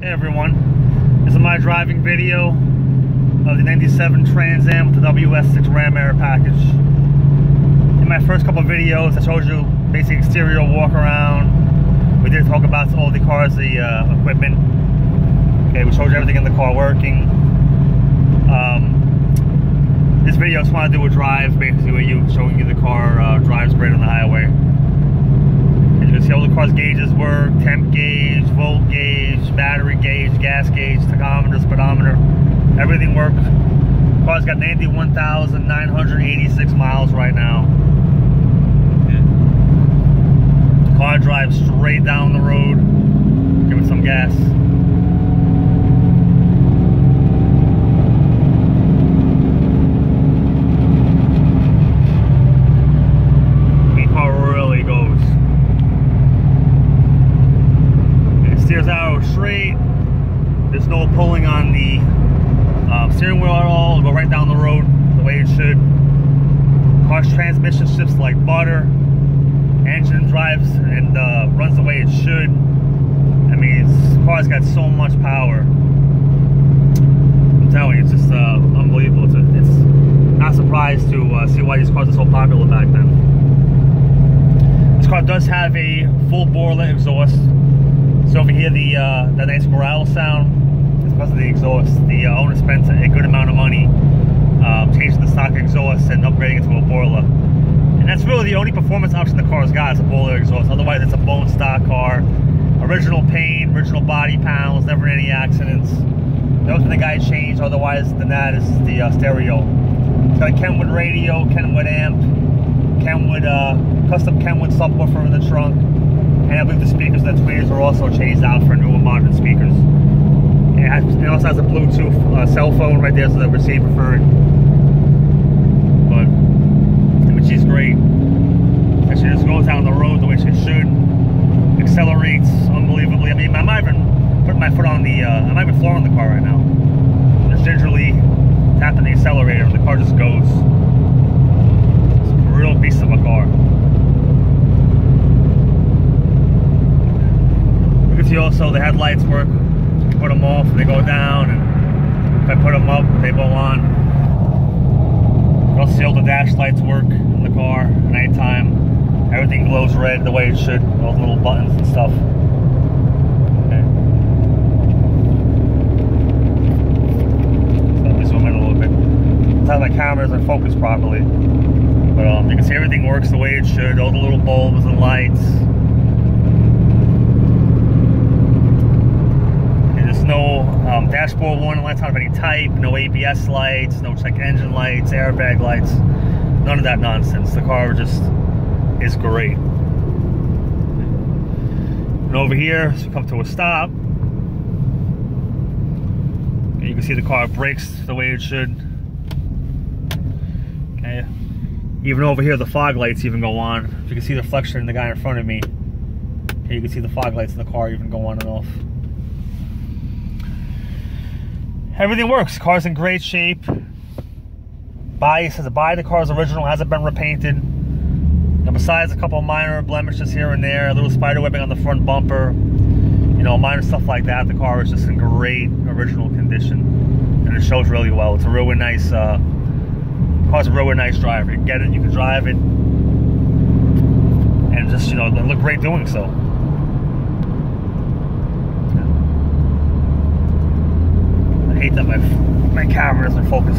Hey everyone, this is my driving video of the 97 Trans Am with the WS6 Ram Air package. In my first couple videos, I showed you basic exterior walk around. We did talk about all the cars, the uh, equipment. Okay, we showed you everything in the car working. Um, this video I just want to do a drive, basically, where you showing you the car uh, drives great on the highway. You can see all the car's gauges work, temp gauge, volt gauge, battery gauge, gas gauge, tachometer, speedometer, everything works. Car's got 91,986 miles right now. Car drives straight down the road. Give it some gas. Car really goes. Steers out straight. There's no pulling on the uh, steering wheel at all. It'll go right down the road the way it should. Car's transmission shifts like butter. Engine drives and uh, runs the way it should. I mean, this car's got so much power. I'm telling you, it's just uh, unbelievable. It's, a, it's not surprised to uh, see why these cars are so popular back then. This car does have a full Borla exhaust. So you hear the uh, the nice growl sound, it's because of the exhaust. The uh, owner spent a good amount of money um, changing the stock exhaust and upgrading it to a Borla. And that's really the only performance option the car's got is a Borla exhaust. Otherwise, it's a bone stock car. Original paint, original body panels, never any accidents. Those are the guy changed. Otherwise than that is the uh, stereo. It's got a Kenwood radio, Kenwood amp, Kenwood uh, custom Kenwood subwoofer in the trunk, and I believe the speakers and the tweeters are also changed out for newer modern speakers. It, has, it also has a Bluetooth uh, cell phone right there, so the receiver for it. But I mean, she's great. And she just goes down the road the way she should. Accelerates unbelievably. I mean, I'm even putting my foot on the. Uh, I'm not even flooring the car right now. Just gingerly tapping the accelerator, and the car just goes. It's a real beast of a car. See also the headlights work. Put them off, they go down, and if I put them up, they go on. Also see all the dash lights work in the car at nighttime. Everything glows red the way it should, all the little buttons and stuff. Okay. Let me zoom in a little bit. Sometimes my cameras are focused properly. But um, you can see everything works the way it should, all the little bulbs and lights. And there's no um, dashboard warning lights not of any type, no ABS lights, no check engine lights, airbag lights, none of that nonsense. The car just is great. And over here, so we come to a stop. You can see the car brakes the way it should. Okay. Even over here, the fog lights even go on. If you can see the reflection in the guy in front of me. Okay, you can see the fog lights in the car even go on and off. Everything works. Car's in great shape. Body says the the car is original, hasn't been repainted. And besides a couple minor blemishes here and there, a little spider webbing on the front bumper, you know, minor stuff like that, the car is just in great original condition. And it shows really well. It's a really nice, uh, car's a really nice driver. You get it, you can drive it, and just, you know, look great doing so. I hate that my, my camera doesn't focus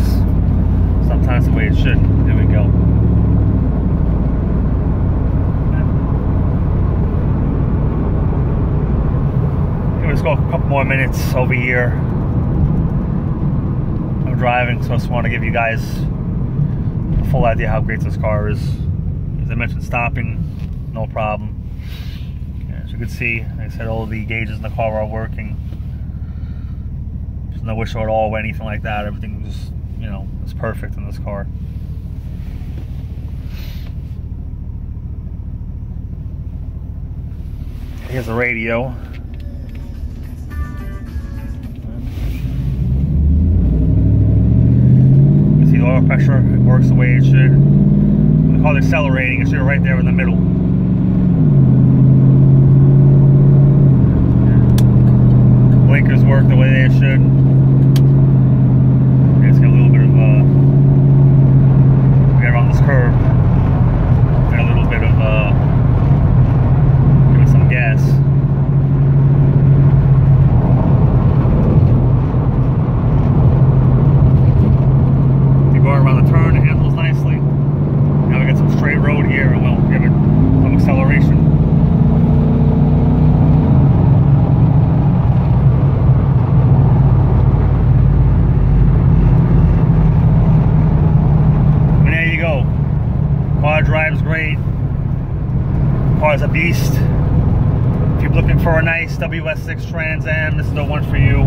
sometimes the way it should. There we go. Let's go a couple more minutes over here. I'm driving, so I just want to give you guys a full idea how great this car is. As I mentioned, stopping, no problem. As you can see, like I said, all the gauges in the car are working. There's no issue at all or anything like that. Everything just, you know, is perfect in this car. Here's the radio. You see the oil pressure, it works the way it should. When the car's accelerating, it should right there in the middle. blinkers work the way they should. It's got a little bit of uh, get around this curve. Got a little bit of uh, give it some gas. You're going around the turn, it handles nicely. Now we got some straight road here, and we'll give it some acceleration. And there you go. Car drives great. Car's a beast. If you're looking for a nice WS6 Trans Am, this is the one for you.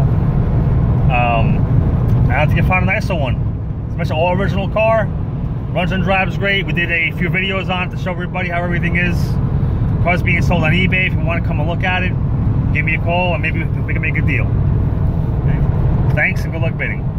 Um, I think you find a nicer one. It's a all original car. Runs and drives great. We did a few videos on it to show everybody how everything is. Car's being sold on eBay. If you want to come and look at it, give me a call and maybe we can make a deal. Okay. Thanks and good luck bidding.